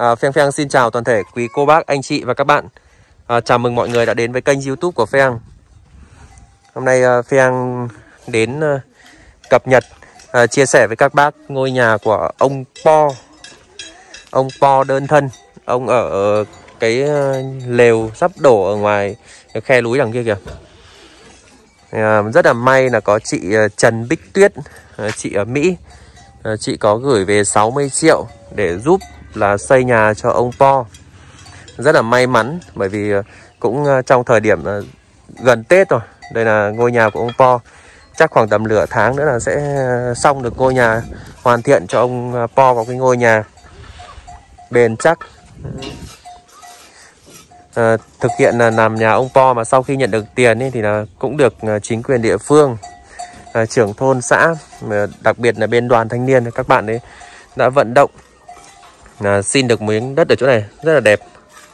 À, Pheng Pheng xin chào toàn thể quý cô bác, anh chị và các bạn. À, Chào mừng mọi người đã đến với kênh youtube của Pheng. Hôm nay uh, Pheng đến uh, cập nhật uh, chia sẻ với các bác ngôi nhà của ông Po. Ông Po đơn thân. Ông ở cái uh, lều sắp đổ ở ngoài khe núi đằng kia kìa. Uh, Rất là may là có chị uh, Trần Bích Tuyết uh, Chị ở Mỹ. Uh, Chị có gửi về 60 triệu để giúp là xây nhà cho ông Po. Rất là may mắn bởi vì ờ, cũng ờ, trong thời điểm ờ, gần Tết rồi đây là ngôi nhà của ông Po. Chắc khoảng tầm nửa tháng nữa là sẽ xong được ngôi nhà hoàn thiện cho ông Po vào cái ngôi nhà bền chắc. À, thực hiện là làm nhà ông Po mà sau khi nhận được tiền ấy, thì là cũng được chính quyền địa phương à, trưởng thôn xã đặc biệt là bên đoàn thanh niên các bạn ấy đã vận động là xin được miếng đất ở chỗ này rất là đẹp.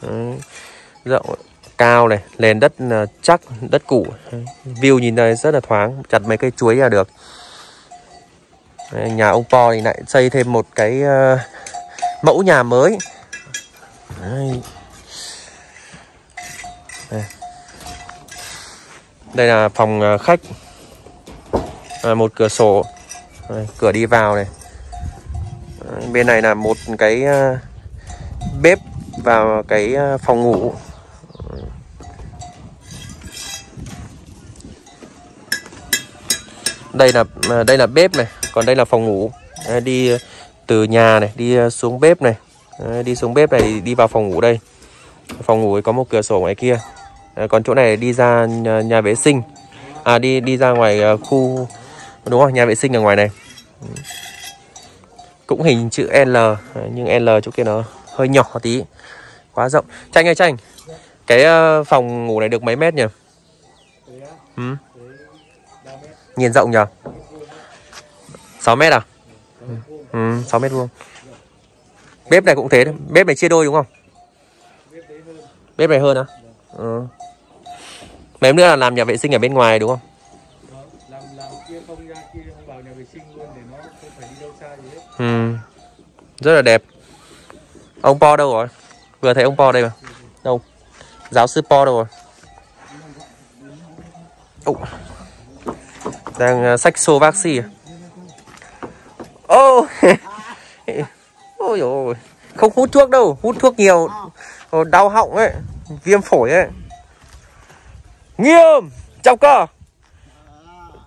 Đấy. rộng cao này nền đất à, chắc đất cũ. View nhìn đây rất là thoáng chặt mấy cây chuối là được. Đấy, nhà ông Po thì lại xây thêm một cái uh, mẫu nhà mới. Đấy. Đây. đây là phòng à, khách. À, một cửa sổ. Đây, cửa đi vào này bên này là một cái ờ, bếp và cái ờ, phòng ngủ. Đây là ờ, đây là bếp này còn đây là phòng ngủ. Đi từ nhà này đi xuống bếp này. Đi xuống bếp này đi vào phòng ngủ đây. Phòng ngủ có một cửa sổ ngoài kia. Còn chỗ này đi ra nhà, nhà vệ sinh. À đi đi ra ngoài khu đúng không? Nhà vệ sinh ở ngoài này cũng hình chữ L nhưng L chỗ kia nó hơi nhỏ tí quá rộng. Tranh ơi tranh cái ờ, phòng ngủ này được mấy mét nhỉ? Ừ? nhìn rộng nhỉ? 6 mét à? Ừ, 6 mét vuông. Bếp này cũng thế đấy. bếp này chia đôi đúng không? Bếp này hơn á? Ờ. Ừ. mấy nữa là làm nhà vệ sinh ở bên ngoài đúng không? Ừ. Rất là đẹp. Ông Po đâu rồi? Vừa thấy ông Po đây mà Đâu? Giáo sư Po đâu rồi? Oh. Đang uh, sách xô vaccine à? Ô. Oh. Ôi dồi Không hút thuốc đâu Hút thuốc nhiều. Ờ, đau họng ấy Viêm phổi ấy. Nghiêm! Chào cơ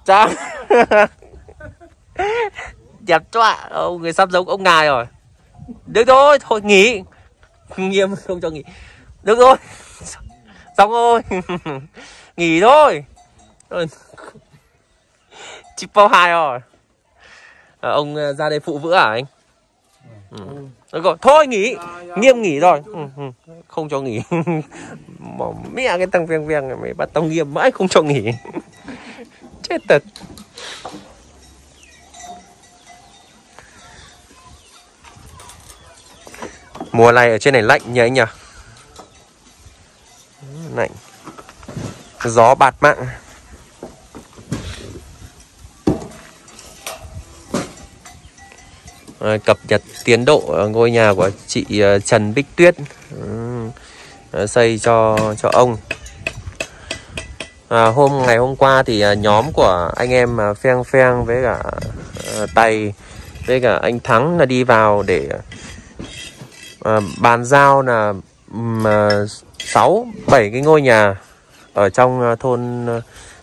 Chào! đẹp choạ ông ờ, người sắp giống ông ngài rồi. Được thôi thôi nghỉ. Nghiêm không cho nghỉ. Được rồi xong rồi. Nghỉ thôi. Chip bao hai rồi. À, ông ờ, ra đây phụ vữa à anh? Ừ. Được rồi, thôi nghỉ. Nghiêm nghỉ rồi. Ừ, ừ. không cho nghỉ. Bỏ mẹ cái thằng viêng viêng này mày bắt tao nghiêm mãi không cho nghỉ. Chết thật. Mùa này ở trên này lạnh nhỉ anh nhỉ? Lạnh. Gió bạt mạng. À, Cập nhật tiến độ ngôi nhà của chị ờ, Trần Bích Tuyết. À, Xây cho cho ông. À, Hôm ngày hôm qua thì ờ, nhóm của anh em Pheng Pheng với cả Tài, Tay với cả anh Thắng là đi vào để à, bàn giao là ờ, sáu bảy cái ngôi nhà ở trong ờ, thôn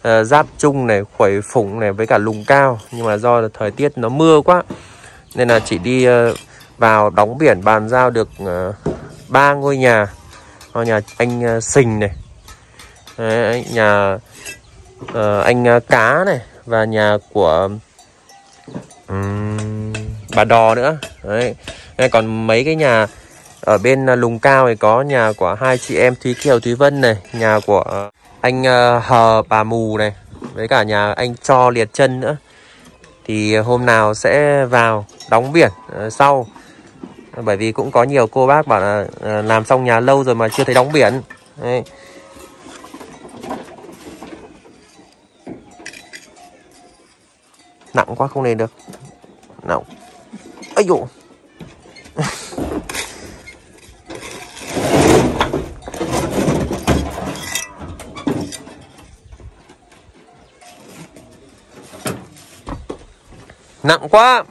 à, giáp trung này khuẩy phụng này với cả lùng cao. Nhưng mà do thời tiết nó mưa quá nên là chỉ đi à, vào đóng biển bàn giao được ba ngôi nhà. Ngôi nhà anh sình này Đấy, nhà anh cá này và nhà của um, bà đò nữa. Đấy còn mấy cái nhà ở bên ờ, lùng cao thì có nhà của hai chị em Thúy Kiều, Thúy Vân này, Nhà của ờ, anh ờ, Hờ bà Mù này, Với cả nhà anh Cho Liệt chân nữa. Thì hôm nào sẽ vào đóng biển sau. Bởi vì cũng có nhiều cô bác bảo là làm xong nhà lâu rồi mà chưa thấy đóng biển. Đấy. Nặng quá không lên được. Nặng. Ấy dụ. Nặng quá.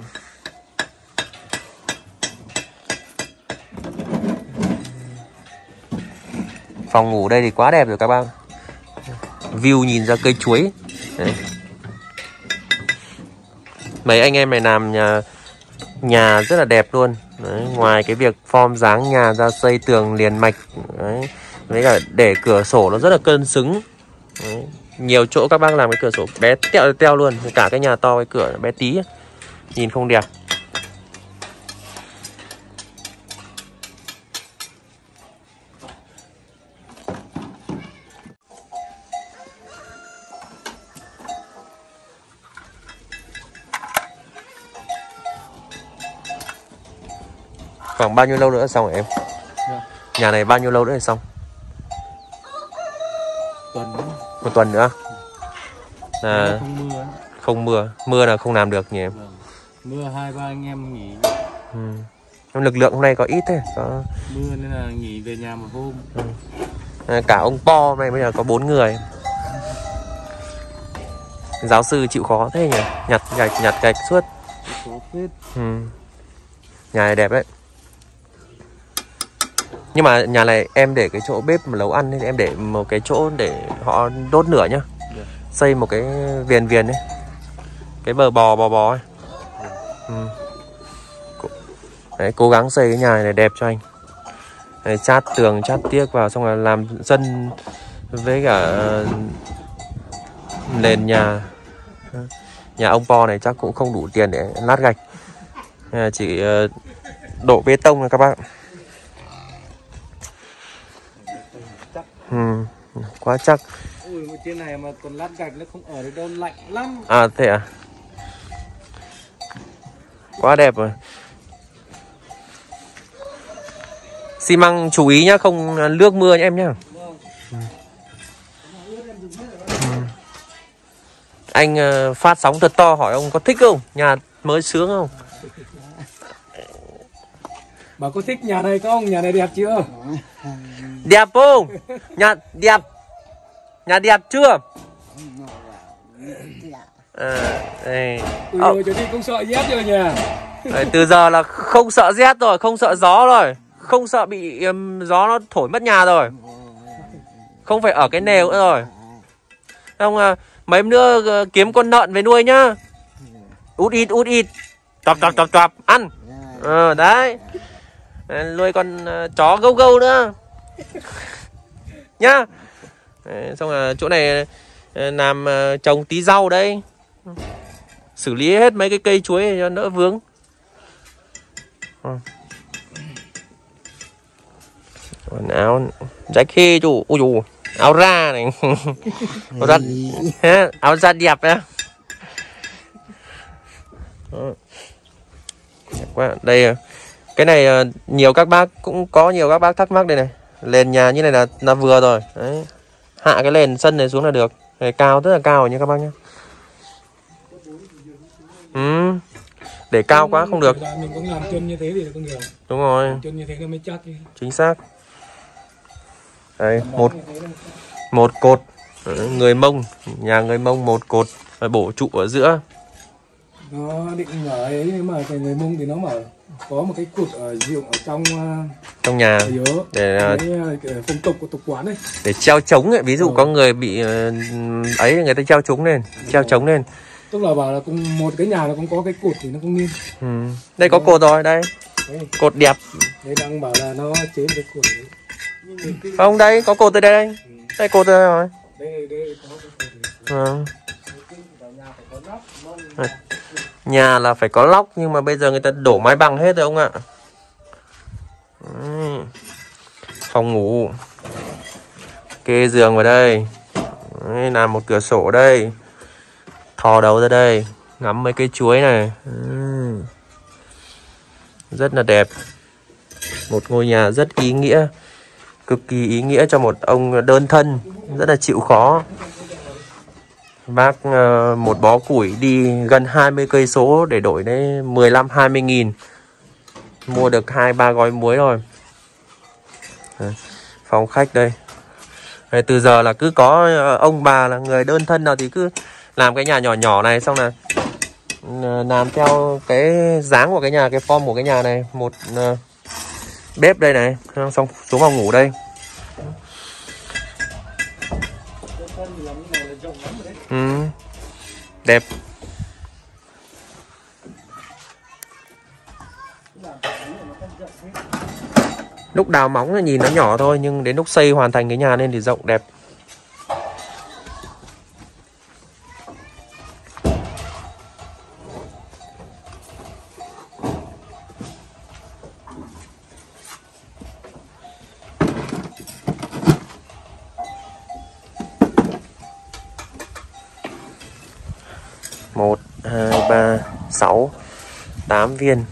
Phòng ngủ đây thì quá đẹp rồi các bác. View nhìn ra cây chuối. Đấy. Mấy anh em này làm nhà nhà rất là đẹp luôn. Đấy, ngoài cái việc form dáng nhà ra xây tường liền mạch Đấy, với cả để cửa sổ nó rất là cân xứng. Đấy, nhiều chỗ các bác làm cái cửa sổ bé teo teo luôn cả cái nhà to cái cửa bé tí nhìn không đẹp Khoảng bao nhiêu lâu nữa xong hả em? Dạ. Nhà này bao nhiêu lâu nữa thì xong? tuần nữa. Một tuần nữa là không mưa không mưa Mưa là không làm được nhỉ em? vâng. Mưa hai ba anh em nghỉ. Ừ. Nhưng lực lượng hôm nay có ít thế có mưa nên là nghỉ về nhà một hôm. À, Cả ông Po hôm nay bây giờ có bốn người. Giáo sư chịu khó thế nhỉ? Nhặt gạch, nhặt gạch suốt. Ừ. Nhà này đẹp đấy. Nhưng mà nhà này em để cái chỗ bếp mà nấu ăn ấy, Em để một cái chỗ để họ đốt lửa nhá. Dạ. Xây một cái viền viền ấy. Cái bờ bò bò bò ấy ừ. Đấy, cố gắng xây cái nhà này đẹp cho anh. Đấy, chát tường chát tiếc vào xong rồi làm sân với cả ờ, nền nhà. Nhà ông Po này chắc cũng không đủ tiền để lát gạch. Là chỉ ờ, đổ bê tông thôi các bác. Ừ, quá chắc. Ui trên này mà còn lát gạch nó không ở được đâu lạnh lắm. À thế à quá đẹp rồi xi măng chú ý nhá không nước mưa nhá em nhá vâng Ừ. anh ờ, phát sóng thật to hỏi ông có thích không nhà mới sướng không bà có thích nhà này không nhà này đẹp chưa đẹp không nhà đẹp nhà đẹp chưa à, đây. ui Ờ, ôi chỗ đi cũng sợ rét rồi nhà Đấy, từ giờ là không sợ rét rồi, không sợ gió rồi, không sợ bị um, gió nó thổi mất nhà rồi. Không phải ở cái nèo nữa rồi. Không à, mấy hôm nữa ờ, kiếm con lợn về nuôi nhá. Út ít út ít. Chọc chọc chọc chọc ăn. Ờ đấy. Ờ, nuôi con ờ, chó gâu gâu nữa. nhá. Đấy, xong là chỗ này ờ, làm ờ, trồng tí rau đây. Xử lý hết mấy cái cây chuối cho đỡ vướng. quần áo rách khi chủ ui dù áo ra này. Áo ra áo da đẹp á. Đó. Đẹp quá. Đây cái này à, nhiều các bác cũng có nhiều các bác thắc mắc đây này. Nền nhà như này là là vừa rồi. Đấy. Hạ cái nền sân này xuống là được. Này cao rất là cao nha các bác nhé ừ. để cao quá không được. mình cũng làm chân như thế thì không được đúng rồi. Chân như thế nó mới chắc chính xác. Đây một một cột. Đấy, người mông nhà người mông một cột. Rồi bổ trụ ở giữa. Nó định mở ấy nhưng mà cái người mông thì nó mở có một cái cụt ở ruộng ở trong uh, trong nhà. nhớ để à, cái, cái phong tục của tục quán ấy. để treo trống ấy. Ví dụ Ừ. có người bị ờ, ấy người ta treo trống lên treo trống lên tức là bảo là cùng một cái nhà nó cũng có cái cột thì nó không nên ừ. đây có cột rồi đây. Đấy, cột đẹp. Đấy đang bảo là nó chế cái cột đấy. Không đây có cột từ đây đây. Đây cột từ đây rồi. Đây đây có cái cột đấy ừ. vào nhà là phải có lóc nhưng mà bây giờ người ta đổ mái bằng hết rồi ông ạ. Đấy. phòng ngủ. Kê giường vào đây. Đấy, làm một cửa sổ đây thò đầu ra đây ngắm mấy cây chuối này Ừ. rất là đẹp một ngôi nhà rất ý nghĩa cực kỳ ý nghĩa cho một ông đơn thân rất là chịu khó Bác ờ, một bó củi đi gần 20 cây số để đổi đấy 15 20 nghìn. Mua được hai ba gói muối rồi. Đấy, Phòng khách đây. Đấy, từ giờ là cứ có ờ, ông bà là người đơn thân nào thì cứ làm cái nhà nhỏ nhỏ này xong là ừ, làm theo cái dáng của cái nhà cái form của cái nhà này. Một uh, bếp đây này xong xuống phòng ngủ đây. Ừ. đẹp. Lúc đào móng là nhìn nó nhỏ thôi nhưng đến lúc xây hoàn thành cái nhà lên thì rộng đẹp. Viên.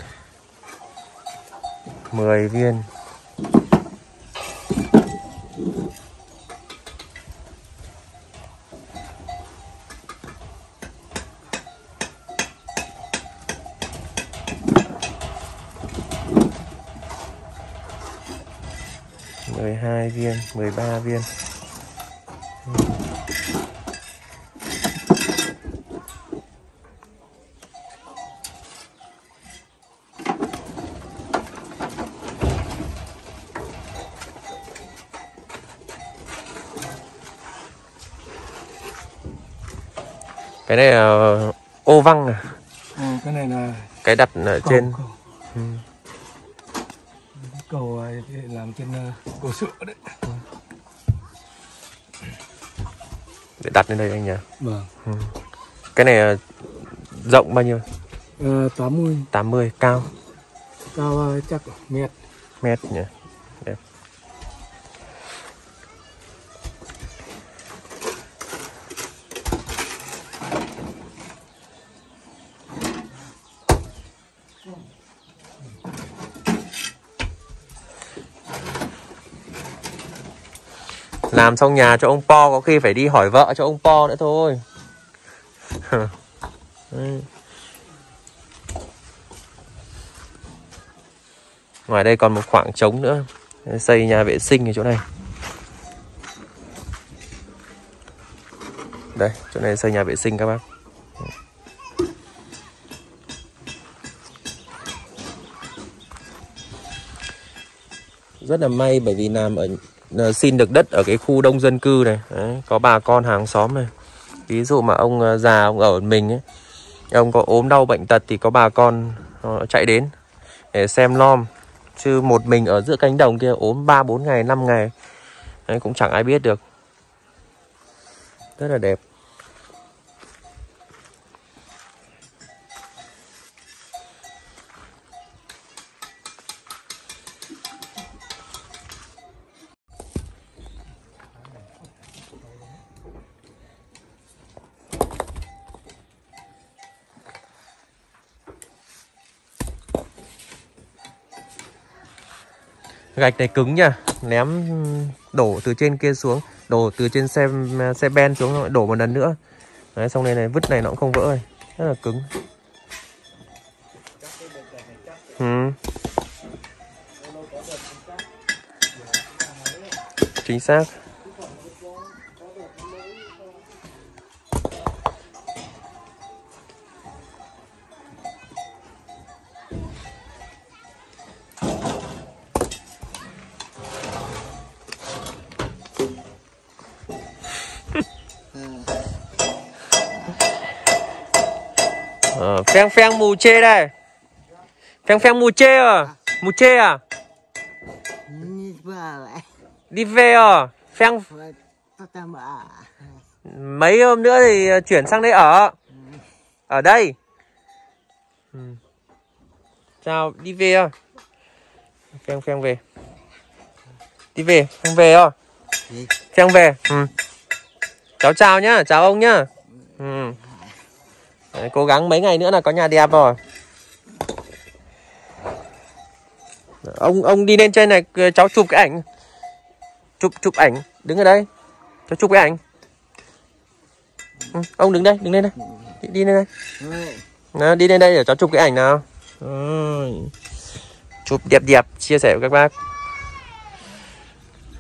Mười viên. Mười hai viên mười ba viên. Cái này là ô văng à? Ừ, cái này là cái đặt ở cầu, trên. cầu. Ừ. cầu làm trên cầu sữa đấy. Để đặt lên đây anh nhỉ? Vâng. Cái này rộng bao nhiêu? À, 80 80 cao? Cao à, chắc mét. Mét nhỉ làm xong nhà cho ông Po có khi phải đi hỏi vợ cho ông Po nữa thôi. Ngoài đây còn một khoảng trống nữa. Xây nhà vệ sinh ở chỗ này. Đây, chỗ này xây nhà vệ sinh các bác. Rất là may bởi vì làm ở ờ, xin được đất ở cái khu đông dân cư này. Đấy, Có bà con hàng xóm này. Ví dụ mà ông ờ, già ông ở mình ấy Ông có ốm đau bệnh tật thì có bà con ờ, chạy đến để xem lom. Chứ một mình ở giữa cánh đồng kia ốm 3 4 ngày 5 ngày Đấy, cũng chẳng ai biết được. Rất là đẹp. Gạch này cứng nha. Ném đổ từ trên kia xuống, đổ từ trên xe xe ben xuống đổ một lần nữa. Đấy, xong đây này, vứt này nó cũng không vỡ này rất là cứng. Ừ. chính xác. Ờ, phèn phèn mù chê đây. Phèn phèn mù chê à mù chê à? Đi về à phèn ta mà mấy hôm nữa thì ờ, chuyển sang đây ở. Ở đây. Ừ. chào đi về à phèn phèn về. Đi về phèn về à phèn về ừ. cháu chào nhá chào ông nhá. Ừ. Đấy, cố gắng mấy ngày nữa là có nhà đẹp rồi. Ông ông đi lên trên này ờ, cháu chụp cái ảnh. Chụp chụp ảnh. Đứng ở đây. Cháu chụp cái ảnh. Ừ, ông đứng đây đứng lên đây đi, đi lên đây. Nào, đi lên đây để cháu chụp cái ảnh nào. Chụp đẹp đẹp chia sẻ với các bác.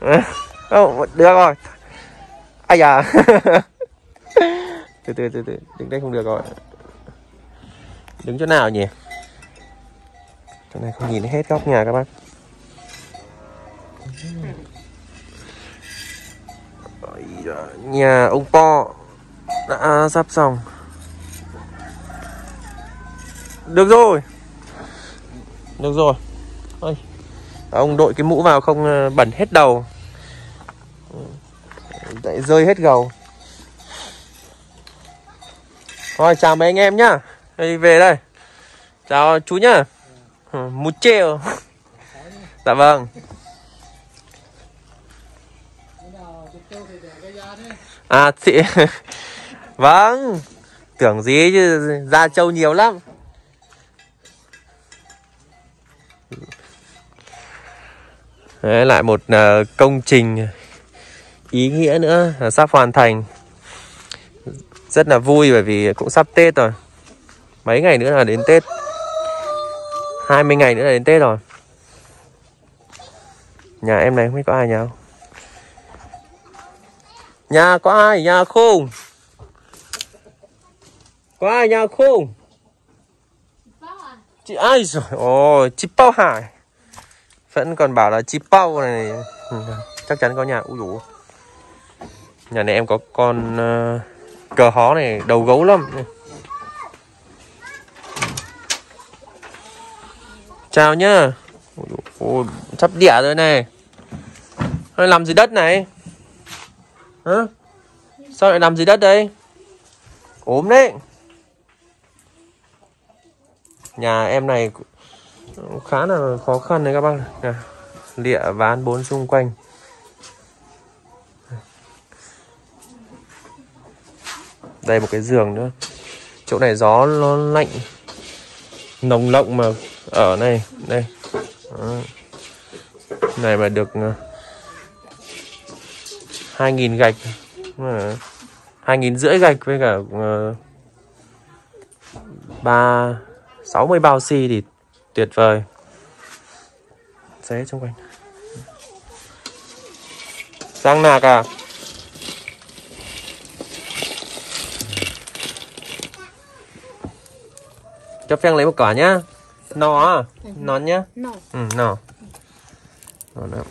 À, không, được rồi. Ai à từ từ từ từ. Đứng đây không được rồi đứng chỗ nào nhỉ? Chỗ này không nhìn hết góc nhà các bác. Nhà ông Po đã sắp xong. Được rồi. Được rồi. Ôi. ông đội cái mũ vào không ờ, bẩn hết đầu. Lại rơi hết gầu. Thôi, chào mấy anh em nhá đi về đây. Chào chú nhá. Ừ, một triệu dạ vâng. À chị. Vâng. Tưởng gì chứ ra trâu nhiều lắm. Đấy, lại một uh, công trình ý nghĩa nữa sắp hoàn thành. Rất là vui bởi vì cũng sắp Tết rồi mấy ngày nữa là đến Tết. 20 ngày nữa là đến Tết rồi. Nhà em này không biết có ai nhà không? Nhà có ai nhà không? Có ai nhà không? Chị ai rồi. Ồ chị bao hải. Vẫn còn bảo là chị bao này. Ừ, chắc chắn có nhà. Úi dồi nhà này em có con uh, cờ hó này đầu gấu lắm. Chào nhá. Ôi, sắp đẻ rồi này. Hơi làm gì đất này? Hả? Sao lại làm gì đất đây? Ốm đấy. Nhà em này khá là khó khăn đấy các bác này. lịa ván bốn xung quanh. Đây một cái giường nữa. Chỗ này gió nó lạnh. Nồng lộng mà ở này đây. Đó. này mà được ờ, hai nghìn gạch. Hai nghìn rưỡi gạch với cả ờ, ba, sáu mươi bao xi thì tuyệt vời. Xé xung quanh. Sang nạc à? Cho phèn lấy một quả nhá no à non nhá. Ừ no no no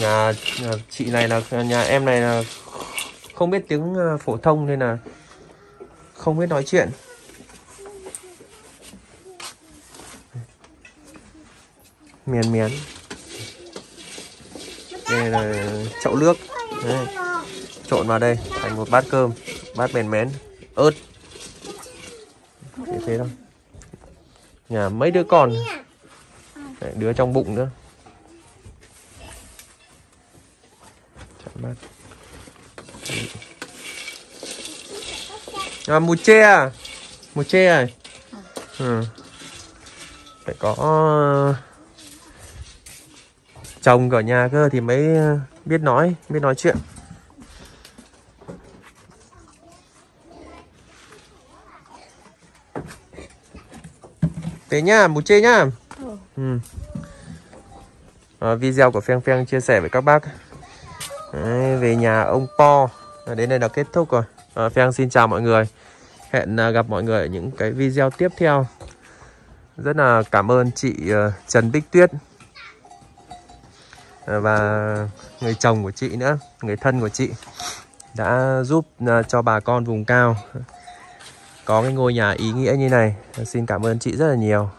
nhà, nhà chị này là nhà em này là không biết tiếng ờ, phổ thông nên là không biết nói chuyện miền miến đây là chậu nước. Đây. trộn vào đây thành một bát cơm bát mềm mén. Ớt. Để thế thôi. Nhà mấy đứa con. Đấy, đứa trong bụng nữa. Chọn bát. À, mù chê à? Mù chê à? Ừ. phải có chồng ở nhà cơ thì mới ờ, biết nói biết nói chuyện. Thế nhá mù chê nhá. Ừ. À, video của Pheng Pheng chia sẻ với các bác. Đấy, về nhà ông Po. À, đến đây là kết thúc rồi. À, Pheng xin chào mọi người. Hẹn à, gặp mọi người ở những cái video tiếp theo. Rất là cảm ơn chị uh, Trần Bích Tuyết và người chồng của chị nữa, người thân của chị đã giúp à, cho bà con vùng cao có cái ngôi nhà ý nghĩa như này. Xin cảm ơn chị rất là nhiều.